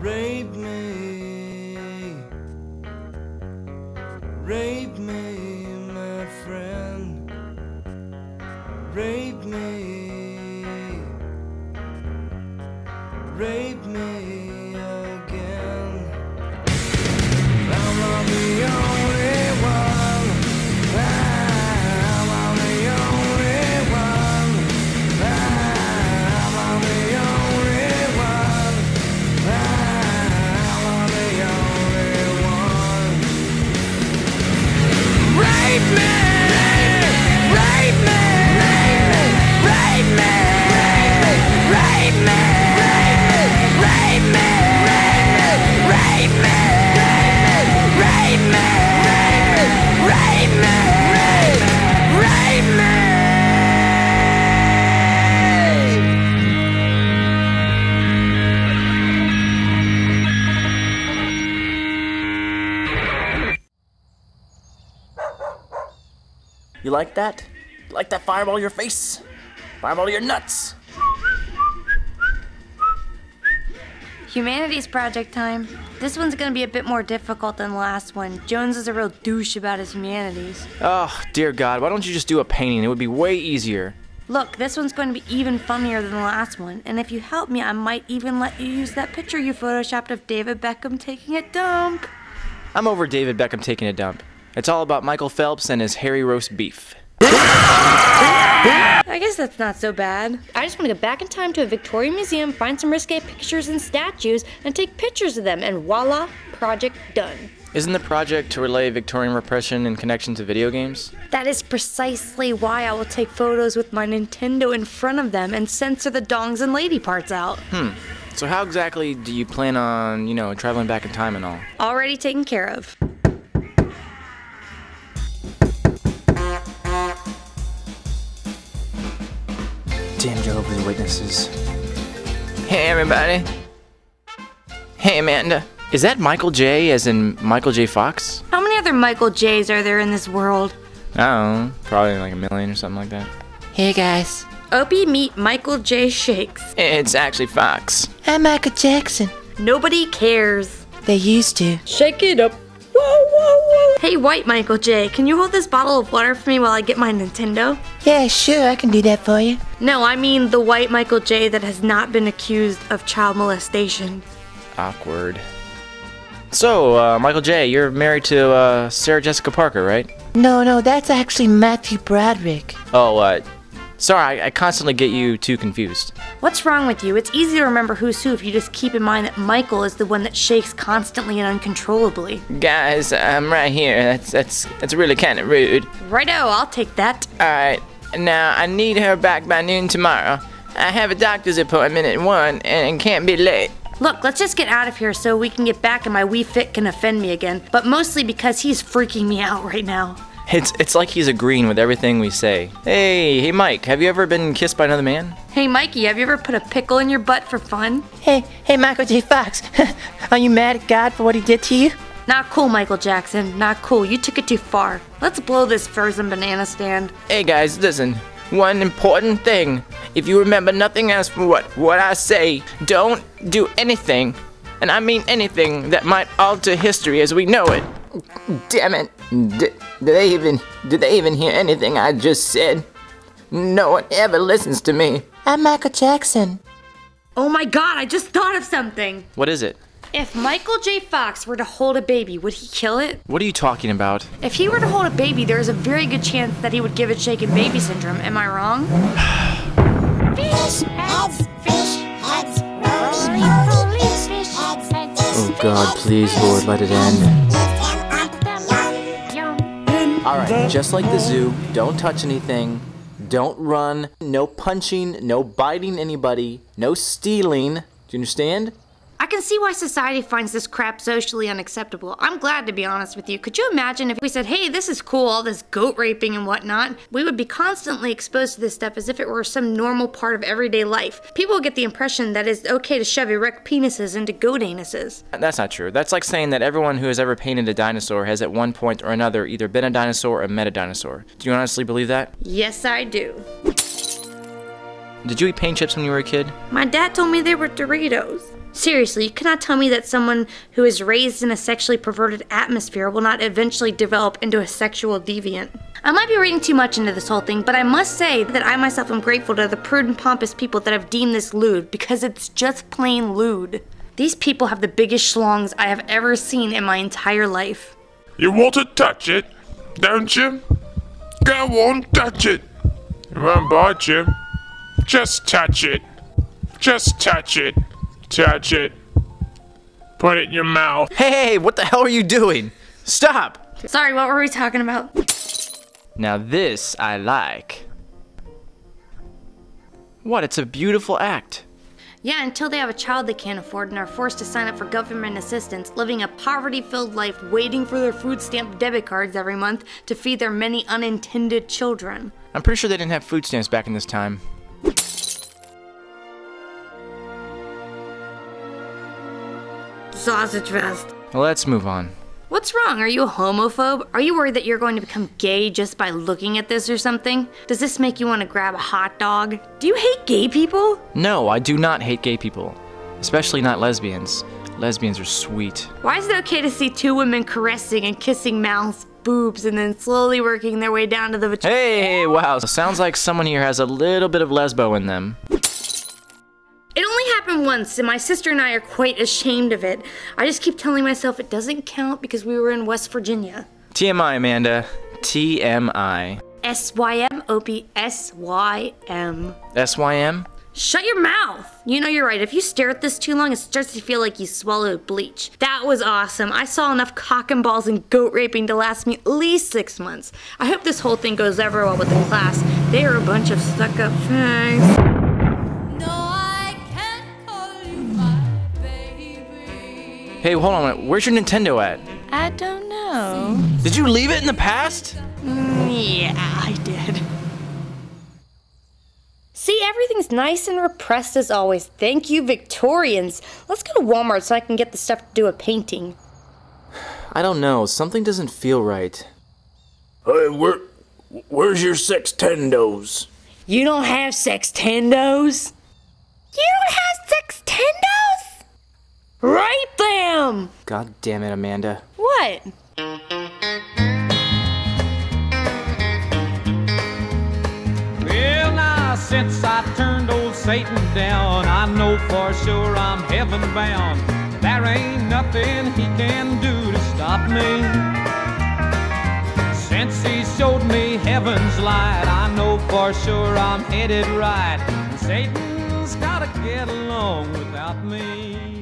Rape me. Rape me, my friend. Rape me. You like that? You like that fireball to your face? Fireball to your nuts? Humanities project time. This one's gonna be a bit more difficult than the last one. Jones is a real douche about his humanities. Oh, dear God, why don't you just do a painting? It would be way easier. Look, this one's going to be even funnier than the last one, and if you help me, I might even let you use that picture you photoshopped of David Beckham taking a dump. I'm over David Beckham taking a dump. It's all about Michael Phelps and his hairy roast beef. I guess that's not so bad. I just want to go back in time to a Victorian museum, find some risque pictures and statues, and take pictures of them, and voila, project done. Isn't the project to relay Victorian repression in connection to video games? That is precisely why I will take photos with my Nintendo in front of them and censor the dongs and lady parts out. Hmm. So how exactly do you plan on, you know, traveling back in time and all? Already taken care of. Damn Jehovah's Witnesses. Hey everybody. Hey Amanda. Is that Michael J as in Michael J. Fox? How many other Michael J's are there in this world? I don't know. Probably like a million or something like that. Hey guys, Opie meet Michael J. Shakes. It's actually Fox. I'm Michael Jackson. Nobody cares. They used to. Shake it up. Hey, white Michael J., can you hold this bottle of water for me while I get my Nintendo? Yeah, sure, I can do that for you. No, I mean the white Michael J. that has not been accused of child molestation. Awkward. So, uh, Michael J., you're married to uh, Sarah Jessica Parker, right? No, no, that's actually Matthew Broderick. Oh, uh, sorry, I, I constantly get you two confused. What's wrong with you? It's easy to remember who's who if you just keep in mind that Michael is the one that shakes constantly and uncontrollably. Guys, I'm right here. That's that's that's really kind of rude. Righto, I'll take that. All right, now I need her back by noon tomorrow. I have a doctor's appointment at one and can't be late. Look, let's just get out of here so we can get back and my Wii Fit can offend me again. But mostly because he's freaking me out right now. It's it's like he's agreeing with everything we say. Hey, hey, Mike, have you ever been kissed by another man? Hey Mikey, have you ever put a pickle in your butt for fun? Hey, hey, Michael J. Fox. Are you mad at God for what he did to you? Not cool, Michael Jackson. Not cool. You took it too far. Let's blow this frozen banana stand. Hey guys, listen. One important thing. If you remember nothing else from what what I say, don't do anything, and I mean anything that might alter history as we know it. Damn it! Did, did they even did they even hear anything I just said? No one ever listens to me. I'm Michael Jackson. Oh my god, I just thought of something. What is it? If Michael J. Fox were to hold a baby, would he kill it? What are you talking about? If he were to hold a baby, there is a very good chance that he would give it shaken baby syndrome. Am I wrong? Fish heads, fish heads, rolling police fish heads. Oh God, please, Lord, let it end. Alright, just like the zoo, don't touch anything, don't run, no punching, no biting anybody, no stealing. Do you understand? I can see why society finds this crap socially unacceptable. I'm glad to be honest with you. Could you imagine if we said, hey, this is cool, all this goat raping and whatnot? We would be constantly exposed to this stuff as if it were some normal part of everyday life. People would get the impression that it's okay to shove erect penises into goat anuses. That's not true. That's like saying that everyone who has ever painted a dinosaur has at one point or another either been a dinosaur or met a dinosaur. Do you honestly believe that? Yes, I do. Did you eat paint chips when you were a kid? My dad told me they were Doritos. Seriously, you cannot tell me that someone who is raised in a sexually perverted atmosphere will not eventually develop into a sexual deviant. I might be reading too much into this whole thing, but I must say that I myself am grateful to the prudent, pompous people that have deemed this lewd because it's just plain lewd. These people have the biggest schlongs I have ever seen in my entire life. You want to touch it, don't you? Go on, touch it. It won't bite you. Just touch it. Just touch it. Touch it. Put it in your mouth. Hey, what the hell are you doing? Stop! Sorry, what were we talking about? Now this I like. What? It's a beautiful act. Yeah, until they have a child they can't afford and are forced to sign up for government assistance, living a poverty filled life waiting for their food stamp debit cards every month to feed their many unintended children. I'm pretty sure they didn't have food stamps back in this time. Sausage fest. Let's move on. What's wrong? Are you a homophobe? Are you worried that you're going to become gay just by looking at this or something? Does this make you want to grab a hot dog? Do you hate gay people? No, I do not hate gay people. Especially not lesbians. Lesbians are sweet. Why is it okay to see two women caressing and kissing mouths, boobs, and then slowly working their way down to the vagina? Hey, wow, sounds like someone here has a little bit of lesbo in them. Happened once, and my sister and I are quite ashamed of it. I just keep telling myself it doesn't count because we were in West Virginia. TMI, Amanda. TMI. S Y M O P S Y M. SYM? Shut your mouth! You know you're right. If you stare at this too long, it starts to feel like you swallowed bleach. That was awesome. I saw enough cock and balls and goat raping to last me at least six months. I hope this whole thing goes over well with the class. They are a bunch of stuck up fags. Hey, hold on a minute. Where's your Nintendo at? I don't know. Did you leave it in the past? Mm, yeah, I did. See, everything's nice and repressed as always. Thank you, Victorians. Let's go to Walmart so I can get the stuff to do a painting. I don't know. Something doesn't feel right. Hey, where, where's your sextendos? You don't have sextendos? You don't have sextendos? Write them! God damn it, Amanda. What? Well, now, since I turned old Satan down, I know for sure I'm heaven bound. There ain't nothing he can do to stop me. Since he showed me heaven's light, I know for sure I'm headed right. Satan's gotta get along without me.